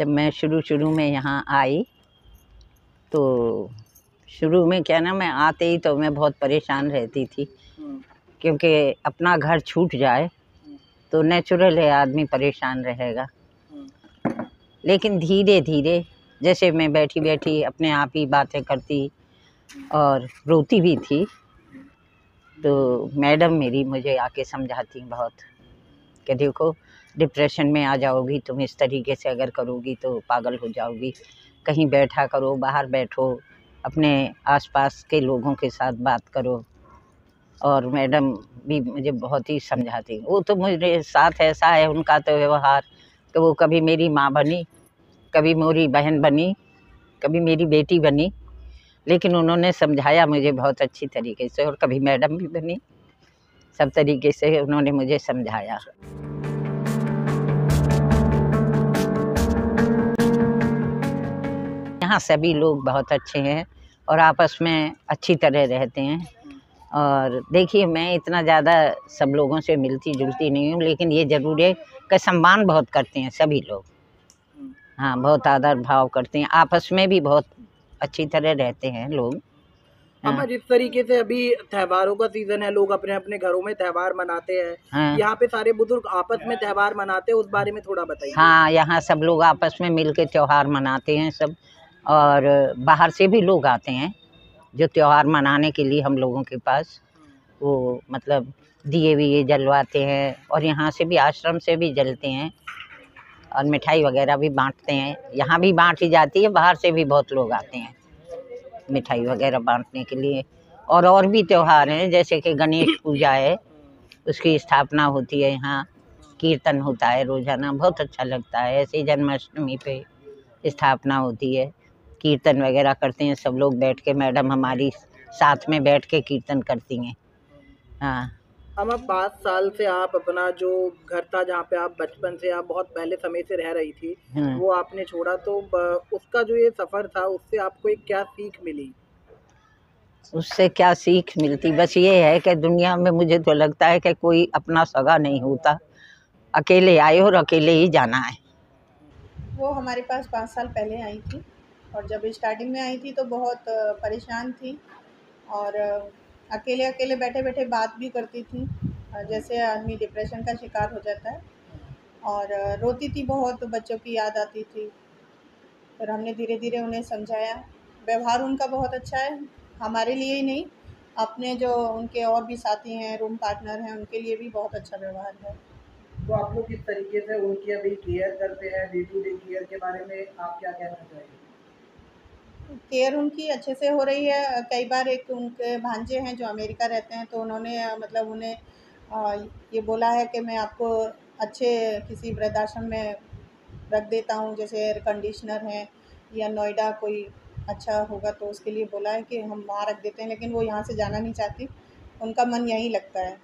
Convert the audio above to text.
जब मैं शुरू शुरू में यहाँ आई तो शुरू में क्या ना मैं आते ही तो मैं बहुत परेशान रहती थी। हम्म, क्योंकि अपना घर छूट जाए तो नेचुरल है आदमी परेशान रहेगा। हम्म, लेकिन धीरे धीरे जैसे मैं बैठी बैठी अपने आप ही बातें करती और रोती भी थी तो मैडम मेरी मुझे आके समझाती बहुत कि देखो डिप्रेशन में आ जाओगी, तुम इस तरीके से अगर करोगी तो पागल हो जाओगी। कहीं बैठा करो, बाहर बैठो, अपने आसपास के लोगों के साथ बात करो। और मैडम भी मुझे बहुत ही समझाती वो तो मुझे साथ ऐसा है, उनका तो व्यवहार, कि वो कभी मेरी माँ बनी, कभी मेरी बहन बनी, कभी मेरी बेटी बनी। लेकिन उन्होंने समझाया मुझे बहुत अच्छी तरीके से, और कभी मैडम भी बनी। सब तरीके से उन्होंने मुझे समझाया। यहाँ सभी लोग बहुत अच्छे हैं और आपस में अच्छी तरह रहते हैं। और देखिए मैं इतना ज़्यादा सब लोगों से मिलती जुलती नहीं हूँ लेकिन ये ज़रूर है कि सम्मान बहुत करते हैं सभी लोग। हाँ बहुत आदर भाव करते हैं। आपस में भी बहुत अच्छी तरह रहते हैं लोग। हाँ, जिस तरीके से अभी त्योहारों का सीज़न है लोग अपने अपने घरों में त्योहार मनाते हैं। हाँ। यहाँ पे सारे बुज़ुर्ग आपस में त्योहार मनाते हैं उस बारे में थोड़ा बताइए। हाँ यहाँ सब लोग आपस में मिल के त्यौहार मनाते हैं सब और बाहर से भी लोग आते हैं, जो त्यौहार मनाने के लिए हम लोगों के पास। वो मतलब दिए विए जलवाते हैं और यहाँ से भी, आश्रम से भी जलते हैं और मिठाई वगैरह भी बांटते हैं। यहाँ भी बांटी जाती है, बाहर से भी बहुत लोग आते हैं मिठाई वगैरह बांटने के लिए। और और भी त्यौहार हैं, जैसे कि गणेश पूजा है, उसकी स्थापना होती है यहाँ, कीर्तन होता है रोज़ाना, बहुत अच्छा लगता है। ऐसे जन्माष्टमी पे स्थापना होती है। कीर्तन वगैरह करते हैं सब लोग बैठ के मैडम हमारी साथ में बैठ के कीर्तन करती हैं। हाँ। अम्मा पाँच साल से आप अपना जो घर था जहाँ पे आप बचपन से आप बहुत पहले समय से रह रही थी हाँ। वो आपने छोड़ा तो उसका जो ये सफ़र था उससे आपको एक क्या सीख मिली? उससे क्या सीख मिलती? बस ये है कि दुनिया में मुझे तो लगता है कि कोई अपना सगा नहीं होता। अकेले आए और अकेले ही जाना है। वो हमारे पास पाँच साल पहले आई थी। और जब स्टार्टिंग में आई थी तो बहुत परेशान थी और अकेले अकेले बैठे बैठे बात भी करती थी। जैसे आदमी डिप्रेशन का शिकार हो जाता है। और रोती थी बहुत, बच्चों की याद आती थी। फिर हमने धीरे धीरे उन्हें समझाया। व्यवहार उनका बहुत अच्छा है, हमारे लिए ही नहीं, अपने जो उनके और भी साथी हैं रूम पार्टनर हैं, उनके लिए भी बहुत अच्छा व्यवहार है। तो आप लोग किस तरीके से उनकी अभी केयर करते हैं डे टू डे केयर के बारे में आप क्या कहना चाहेंगे? केयर उनकी अच्छे से हो रही है। कई बार एक उनके भांजे हैं जो अमेरिका रहते हैं तो उन्होंने मतलब उन्हें ये बोला है कि मैं आपको अच्छे किसी वृद्धाश्रम में रख देता हूँ, जैसे एयर कंडीशनर है या नोएडा कोई अच्छा होगा तो उसके लिए बोला है कि हम वहाँ रख देते हैं, लेकिन वो यहाँ से जाना नहीं चाहती। उनका मन यहीं लगता है।